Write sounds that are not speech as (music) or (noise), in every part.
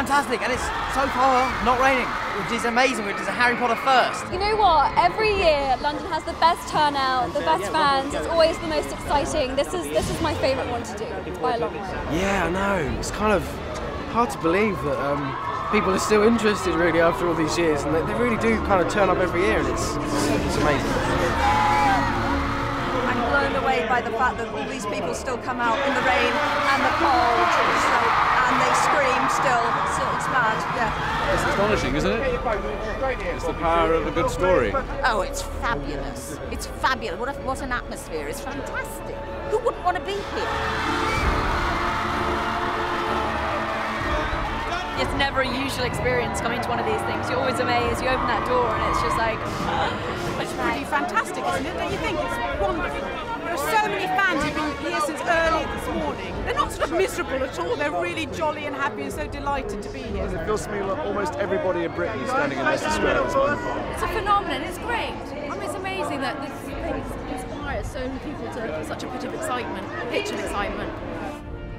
fantastic, and it's so far not raining, which is amazing, which is a Harry Potter first. You know what? Every year, London has the best turnout, the best fans. It's always the most exciting. This is this is my favourite one to do by a long way. Yeah, I know. It's kind of hard to believe that um, people are still interested, really, after all these years, and they, they really do kind of turn up every year, and it's it's amazing. I'm blown away by the fact that all these people still come out in the rain and the cold, so, and they scream still. So it's mad, yeah. It's astonishing, isn't it? It's the power of a good story. Oh, it's fabulous. It's fabulous. What, a, what an atmosphere. It's fantastic. Who wouldn't want to be here? It's never a usual experience coming to one of these things. You're always amazed. You open that door and it's just like. (gasps) It's pretty fantastic, isn't it? Don't you think? It's wonderful. Early this morning. They're not sort of miserable at all. They're really jolly and happy and so delighted to be here. It feels to me like almost everybody in Britain is standing in Leicester Square. It's a phenomenon. It's great. I mean, it's amazing that this thing inspires so many people to such a pitch of excitement, pitch of excitement.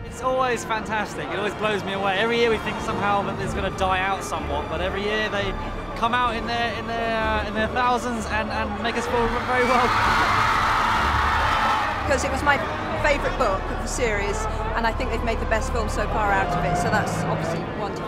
It's always fantastic. It always blows me away. Every year we think somehow that it's going to die out somewhat, but every year they come out in their in their uh, in their thousands and, and make us feel very well. Because it was my favourite book of the series, and I think they've made the best film so far out of it, so that's obviously wonderful.